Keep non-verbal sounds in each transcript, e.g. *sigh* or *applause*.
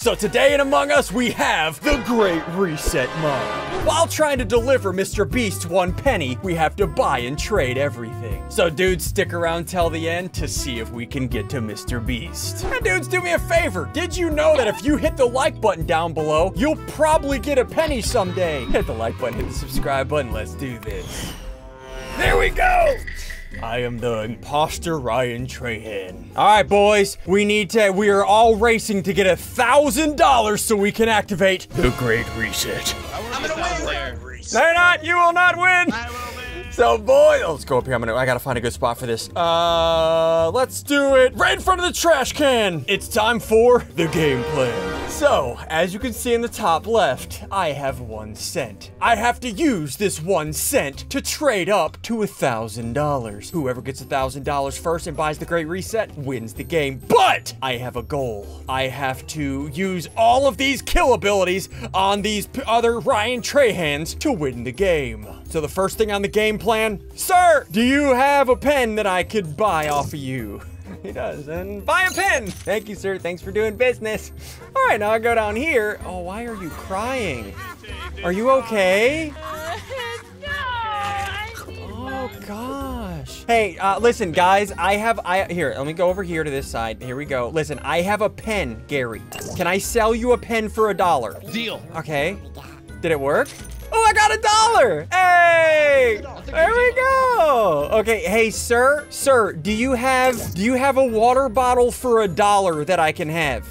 So today in Among Us, we have the Great Reset mod. While trying to deliver Mr. Beast one penny, we have to buy and trade everything. So dudes, stick around till the end to see if we can get to Mr. Beast. And dudes, do me a favor. Did you know that if you hit the like button down below, you'll probably get a penny someday? Hit the like button, hit the subscribe button, let's do this. There we go! I am the imposter Ryan Trahan. All right, boys, we need to, we are all racing to get a thousand dollars so we can activate the Great Reset. I'm gonna win. No, not, you will not win. So, boy, let's go up here. I'm gonna, I gotta find a good spot for this. Uh, let's do it right in front of the trash can. It's time for the game plan. So, as you can see in the top left, I have one cent. I have to use this one cent to trade up to a thousand dollars. Whoever gets a thousand dollars first and buys the Great Reset wins the game. But I have a goal. I have to use all of these kill abilities on these other Ryan Trahans to win the game. So the first thing on the game plan, sir, do you have a pen that I could buy off of you? *laughs* He does, and buy a pen. Thank you, sir. Thanks for doing business. *laughs* All right, now I go down here. Oh, why are you crying? Are you okay? *laughs* Oh gosh. Hey, uh, listen, guys. I have I here. Let me go over here to this side. Here we go. Listen, I have a pen, Gary. Can I sell you a pen for a dollar? Deal. Okay. Did it work? Oh, I got a dollar. Hey, there we go. Okay, hey, sir, sir, do you have do you have a water bottle for a dollar that I can have?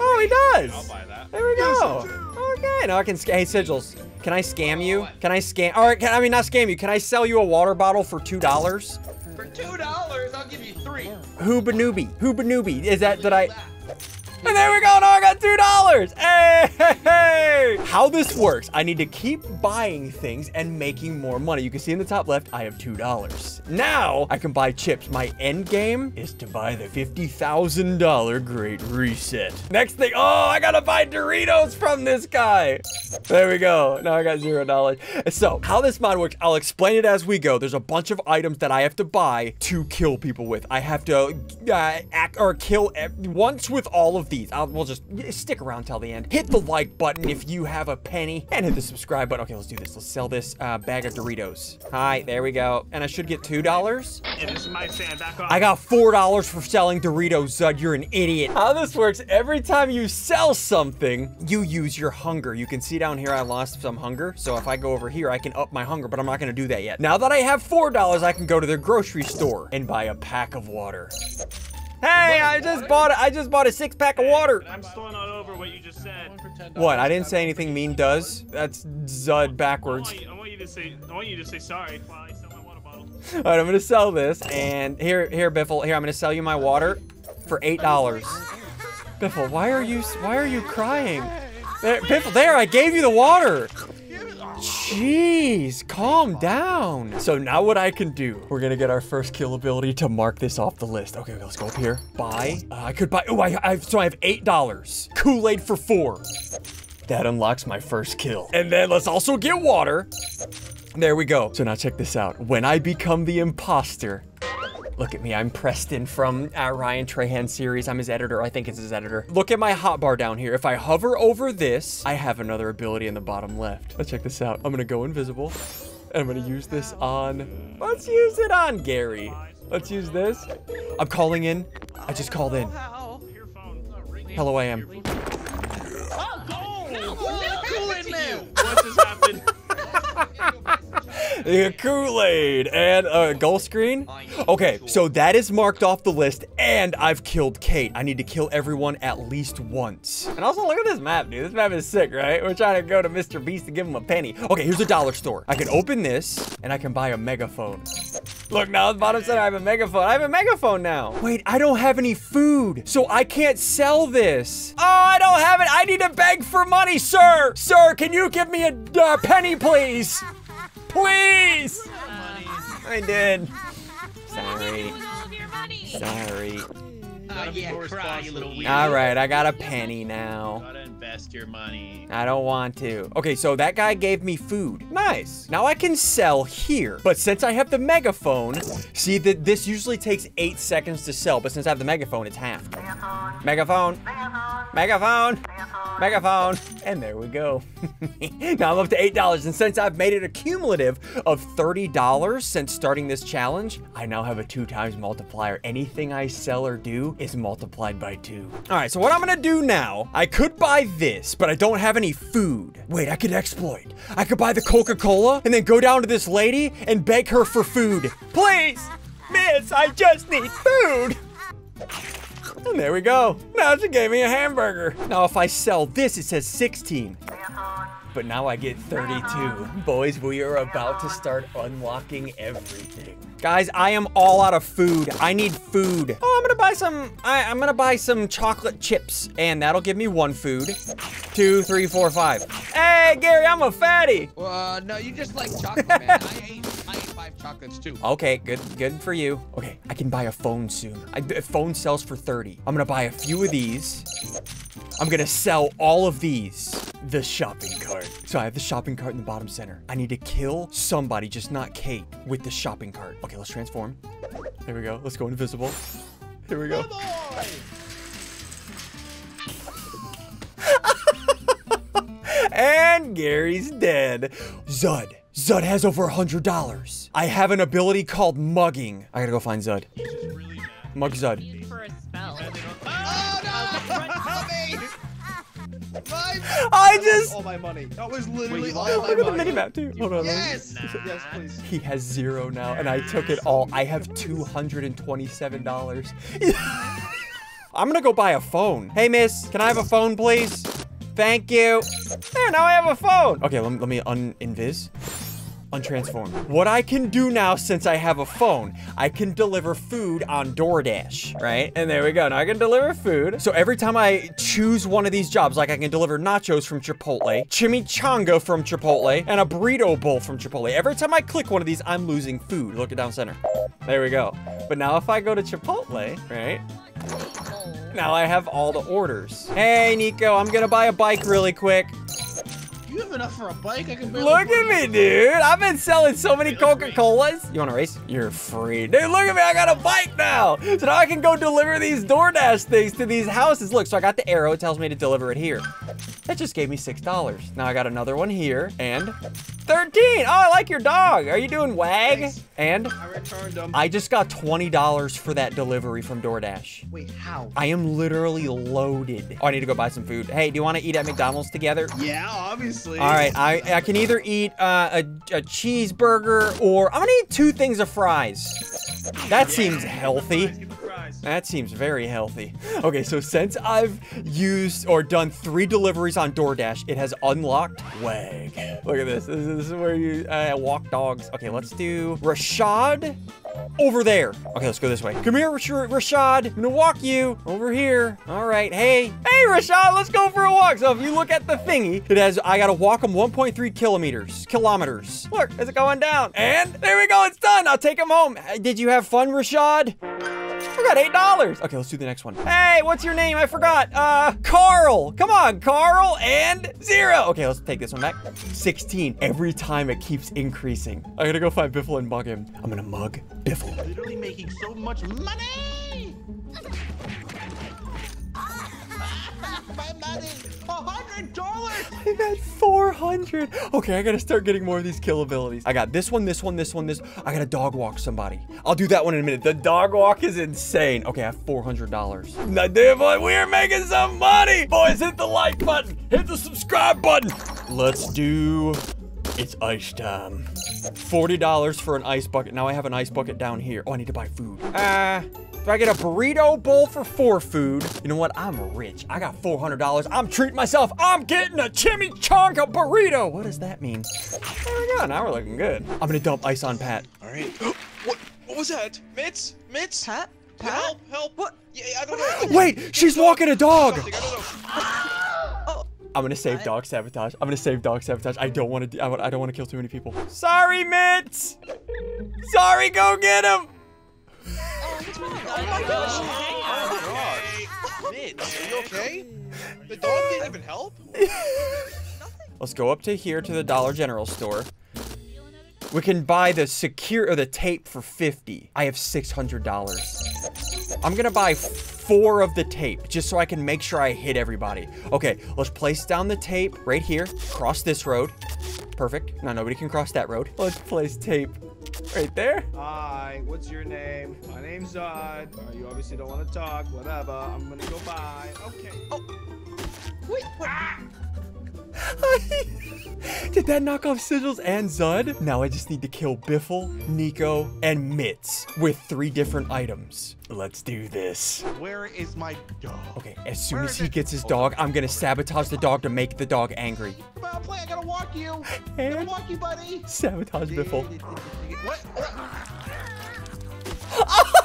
Oh, he does. I'll buy that. There we go. Okay, now I can. sc- Hey, Sigils, can I scam you? Can I scam? All right, can, I mean not scam you. Can I sell you a water bottle for two dollars? For two dollars, I'll give you three. Hooba noobie. Hooba noobie. Is that did I? And there we go. Now I got two dollars. Hey, hey, hey. How this works? I need to keep buying things and making more money. You can see in the top left, I have two dollars. Now I can buy chips. My end game is to buy the fifty thousand dollar Great Reset. Next thing, oh, I gotta buy Doritos from this guy. There we go. Now I got zero dollars. So how this mod works, I'll explain it as we go. There's a bunch of items that I have to buy to kill people with. I have to uh, act or kill once with all of these. I'll, we'll just stick around till the end. Hit the like button if you have a penny and hit the subscribe button. Okay, let's do this. Let's sell this uh, bag of Doritos. Hi, there we go. And I should get $2. Yeah, this is my stand. Back off. I got $4 for selling Doritos, Zud. You're an idiot. How this works, every time you sell something, you use your hunger. You can see down here I lost some hunger. So if I go over here, I can up my hunger, but I'm not going to do that yet. Now that I have $4, I can go to the grocery store and buy a pack of water. Hey, I just bought it. I just bought a six pack of water. I'm still not over what you just said. What? I didn't say anything mean does. That's Zud I backwards. want, you, I want you to say. I want you to say sorry while I sell my water bottle. *laughs* All right, I'm gonna sell this, and here, here, Biffle, here, I'm gonna sell you my water for eight dollars. Biffle, why are you, why are you crying? There, Biffle, there, I gave you the water. Jeez, calm down. So now what I can do, we're gonna get our first kill ability to mark this off the list. Okay, okay let's go up here. Buy. Uh, I could buy. Oh, I, I, so I have eight dollars. Kool-Aid for four. That unlocks my first kill. And then let's also get water. There we go. So now check this out. When I become the imposter, look at me. I'm Preston from uh, Ryan Trahan series. I'm his editor. I think it's his editor. Look at my hotbar down here. If I hover over this, I have another ability in the bottom left. Let's check this out. I'm gonna go invisible. And I'm gonna use this on. Let's use it on Gary. Let's use this. I'm calling in. I just called in. Hello, I am. Oh go! What just happened? The Kool-Aid and a goal screen. Okay, so that is marked off the list, and I've killed Kate. I need to kill everyone at least once. And also, look at this map, dude. This map is sick, right? We're trying to go to Mr. Beast to give him a penny. Okay, here's a dollar store. I can open this, and I can buy a megaphone. Look, now the bottom center, I have a megaphone. I have a megaphone now. Wait, I don't have any food, so I can't sell this. Oh, I don't have it. I need to beg for money, sir. Sir, can you give me a uh, penny, please? Please! I did. Sorry. Sorry. Uh, gotta yeah, cry, you responsible. little weird. All right, I got a penny now. Gotta invest your money. I don't want to. Okay, so that guy gave me food. Nice. Now I can sell here. But since I have the megaphone, see that this usually takes eight seconds to sell, but since I have the megaphone, it's half. Megaphone. Megaphone. Megaphone. And there we go. *laughs* now I'm up to $8. And since I've made it a cumulative of $30 since starting this challenge, I now have a two times multiplier. Anything I sell or do is multiplied by two. All right, so what I'm gonna do now, I could buy this, but I don't have any food. Wait, I could exploit. I could buy the Coca-Cola and then go down to this lady and beg her for food. Please, miss, I just need food. And there we go. Now she gave me a hamburger. Now if I sell this, it says 16. But now I get 32. Boys, we are about to start unlocking everything. Guys, I am all out of food. I need food. Oh, I'm gonna buy some, I, I'm gonna buy some chocolate chips. And that'll give me one food. Two, three, four, five. Hey, Gary, I'm a fatty. Uh, no, you just like chocolate, man. I ate, I ate five chocolates too. Okay, good, good for you. Okay, I can buy a phone soon. I, a phone sells for 30. I'm gonna buy a few of these. I'm gonna sell all of these. The shopping cart. So I have the shopping cart in the bottom center. I need to kill somebody, just not Kate, with the shopping cart. Okay, let's transform. There we go. Let's go invisible. Here we go. *laughs* and Gary's dead. Zud. Zud has over a hundred dollars. I have an ability called mugging. I gotta go find Zud. He's really. Mug Zud. for a spell. Oh no! Help me! My- I just all my money. That was literally Wait, all lost my look at the money. mini map too. Hold on. let me- Yes! Yes, please. He has zero now, and I took it all. I have two hundred and twenty-seven dollars. *laughs* I'm gonna go buy a phone. Hey, miss, can I have a phone, please? Thank you. There, now I have a phone. Okay, let me, let me un-invis. Untransform. What I can do now since I have a phone, I can deliver food on DoorDash, right? And there we go. Now I can deliver food. So every time I choose one of these jobs, like I can deliver nachos from Chipotle, chimichanga from Chipotle, and a burrito bowl from Chipotle. Every time I click one of these, I'm losing food. Look it down center. There we go. But now if I go to Chipotle, right? Now I have all the orders. Hey, Nico, I'm gonna buy a bike really quick. You have enough for a bike? I can barely Look at me, dude. I've been selling so many Coca-Colas. You want to race? You're free. Dude, look at me. I got a bike now. So now I can go deliver these DoorDash things to these houses. Look, so I got the arrow. It tells me to deliver it here. That just gave me $6. Now I got another one here and 13. Oh, I like your dog. Are you doing wag? Thanks. And I returned them. I just got $20 for that delivery from DoorDash. Wait, how? I am literally loaded. Oh, I need to go buy some food. Hey, do you want to eat at McDonald's together? Yeah, obviously. All right, I, I can either eat uh, a, a cheeseburger or I'm gonna eat two things of fries. That seems healthy. That seems very healthy. Okay, so since I've used or done three deliveries on DoorDash, it has unlocked Wag. Look at this. This is, this is where you uh, walk dogs. Okay, let's do Rashad over there. Okay, let's go this way. Come here, Rash- Rashad. I'm gonna walk you over here. All right. Hey, hey, Rashad, let's go for a walk. So if you look at the thingy, it has, I gotta walk him 1.3 kilometers, kilometers. Look, is it going down? And there we go. It's done. I'll take him home. Did you have fun, Rashad? I got eight dollars. Okay, let's do the next one. Hey, what's your name? I forgot. Uh, Carl. Come on, Carl. And zero. Okay, let's take this one back. 16. Every time it keeps increasing. I gotta go find Biffle and mug him. I'm gonna mug Biffle. Literally making so much money. My money. A hundred dollars. I got 400. Okay, I gotta start getting more of these kill abilities. I got this one, this one, this one, this. I gotta dog walk somebody. I'll do that one in a minute. The dog walk is insane. Okay, I have $400. Now, dude, boy, we are making some money. Boys, hit the like button. Hit the subscribe button. Let's do... It's ice time. $40 for an ice bucket. Now I have an ice bucket down here. Oh, I need to buy food. Uh, if I get a burrito bowl for four food, you know what? I'm rich. I got $400. I'm treating myself. I'm getting a chimichanga burrito. What does that mean? There we go. Now we're looking good. I'm gonna dump ice on Pat. All right. *gasps* what? What was that? Mitz? Mitz? Pat? Pat? Help! Help! What? Yeah, I don't know. Wait, she's walking a dog. I'm gonna save dog sabotage. I'm gonna save dog sabotage. I don't want to. I don't want to kill too many people. Sorry, Mitz. Sorry, go get him. What's wrong? Oh, oh my gosh. Oh my gosh. Mitch, are you okay? The dog didn't even help? *laughs* Let's go up to here to the Dollar General store. We can buy the secure or the tape for 50. I have $600. I'm gonna buy four of the tape just so I can make sure I hit everybody. Okay, let's place down the tape right here. Cross this road. Perfect. Now nobody can cross that road. Let's place tape right there. Hi, what's your name? My name's Zod. Uh, you obviously don't want to talk. Whatever. I'm gonna go by. Okay. Oh, Wait, what? *laughs* Did that knock off Sigils and Zud? Now I just need to kill Biffle, Nico, and Mitz with three different items. Let's do this. Where is my dog? Okay, as soon Where as he gets his dog, I'm gonna sabotage the dog to make the dog angry. Come on, play. I gotta walk you. *laughs* I gotta walk you, buddy. sabotage Biffle. What? *laughs*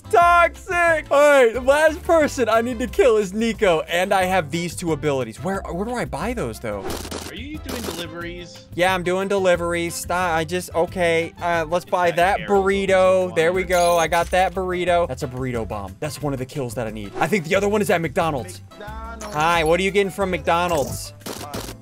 that's toxic! Alright, the last person I need to kill is Nico, and I have these two abilities. Where where do I buy those though? Are you doing deliveries? Yeah, I'm doing deliveries. Stop. I just okay. Uh, let's buy That that burrito. There we go. I got that burrito. That's a burrito bomb. That's one of the kills that I need. I think the other one is at McDonald's. McDonald's. Hi, what are you getting from McDonald's?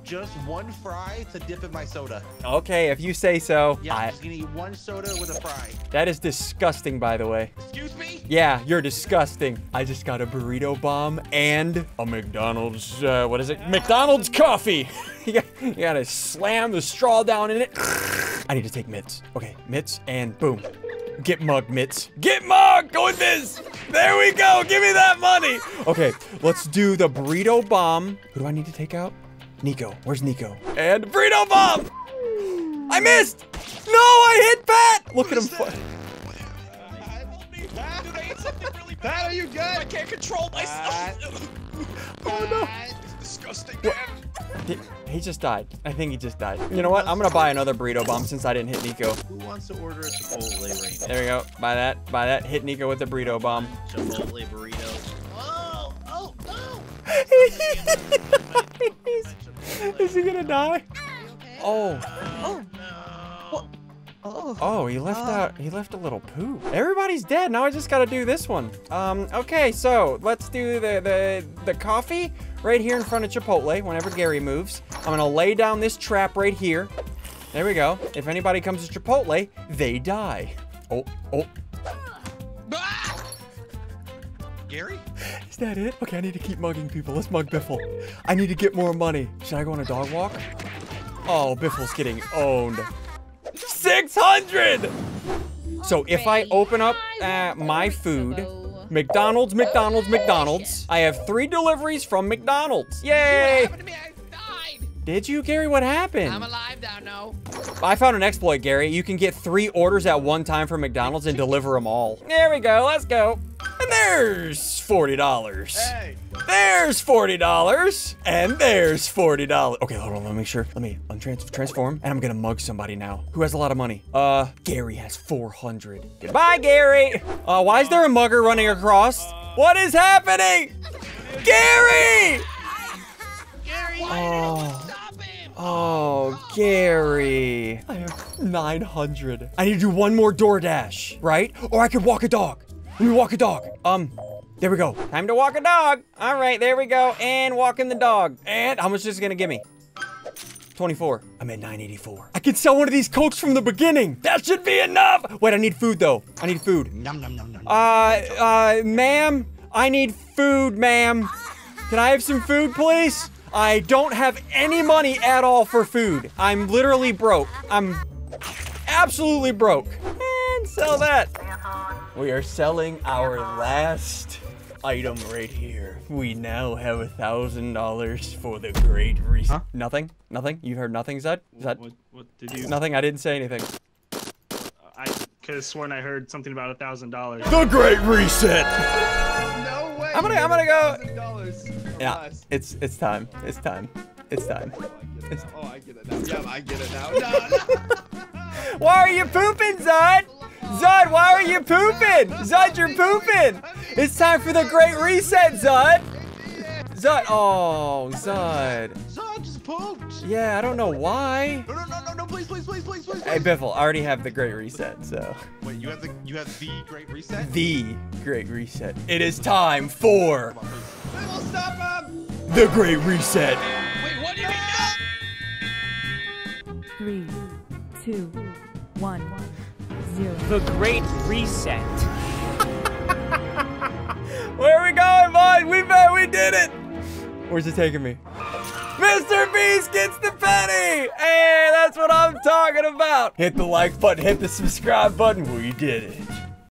Just one fry to dip in my soda. Okay, if you say so. Yeah, I'm just gonna eat one soda with a fry. that is disgusting, by the way. Excuse me? Yeah, you're disgusting. I just got a burrito bomb and a McDonald's, uh, what is it? McDonald's coffee. you, *laughs* got, you gotta slam the straw down in it. I need to take Mitz. Okay, Mitz and boom. Get mug, Mitz. Get mug! Go with this! There we go! Give me that money! Okay, let's do the burrito bomb. Who do I need to take out? Nico. Where's Nico? And burrito bomb! I missed! No, I hit Pat! Look at him. What is fly- Help me. Dude, I ate something really bad. Pat, are you good? I can't control myself. *laughs* Oh no. It's disgusting, man. Did- He just died. I think he just died. You know what? I'm gonna buy another burrito bomb since I didn't hit Nico. Who wants to order a Chipotle right There we go. Buy that. Buy that. Hit Nico with the burrito bomb. now? Chipotle burrito. Oh, oh, oh. Is he gonna die? Oh. Oh. Oh, he left out. He left a little poo. Everybody's dead. Now I just gotta do this one. Um. Okay. So let's do the the the coffee right here in front of Chipotle. Whenever Gary moves, I'm gonna lay down this trap right here. There we go. If anybody comes to Chipotle, they die. Oh. Oh. Gary? Is that it? Okay, I need to keep mugging people. Let's mug Biffle. I need to get more money. Should I go on a dog walk? Oh, Biffle's getting owned. 600! So if I open up uh, my food, McDonald's, McDonald's, McDonald's, I have three deliveries from McDonald's. Yay! happened to me? I died. Did you, Gary? What happened? I'm alive now, no. I found an exploit, Gary. You can get three orders at one time from McDonald's and deliver them all. There we go. Let's go. And there's $40. Hey. There's $40. And there's $40. Okay, hold on. Let me make sure. Let me transform. And I'm gonna mug somebody now. Who has a lot of money? Uh, Gary has 400. Goodbye, Gary. Uh, why is there a mugger running across? What is happening? Gary! Gary, Oh. Oh, Gary. I have 900. I need to do one more DoorDash, right? Or I could walk a dog. Let me walk a dog. Um, there we go. Time to walk a dog. All right, there we go. And walking the dog. And how much is this gonna give me? 24. I'm at 984. I can sell one of these cokes from the beginning. That should be enough. Wait, I need food though. I need food. Nom nom nom nom. Uh, uh, ma'am, I need food, ma'am. Can I have some food, please? I don't have any money at all for food. I'm literally broke. I'm absolutely broke. And sell that. We are selling our last item right here. We now have a thousand dollars for the great reason. Nothing? Nothing? You heard nothing, Zed? Zed? What, what did you? Nothing. I didn't say anything. Uh, I could have sworn I heard something about a thousand dollars. The great reset. No way. I'm gonna- I'm gonna go- $1,000. Yeah, Nice. it's it's time. It's time. It's time. Oh, I get it now. Oh, I get it now. Yeah, I get it now. No, *laughs* no. Why are you pooping, Zud? Zud, why are you pooping? Zud, you're pooping. It's time for the great reset, Zud. Zud. Oh, Zud. Zod just pooped. Yeah, I don't know why. No, no, no, no, no, please, please, please, please, please. Hey. Biffle, I already have the Great Reset, so. Wait, you have the you have the great reset. The Great Reset. It is time for Come on, please. Stop him. the Great Reset. The Great Reset. *laughs* Where are we going, boys? We bet we did it. Where's it taking me? Mr. Beast gets the penny. Hey, that's what I'm talking about. Hit the like button, hit the subscribe button. We did it.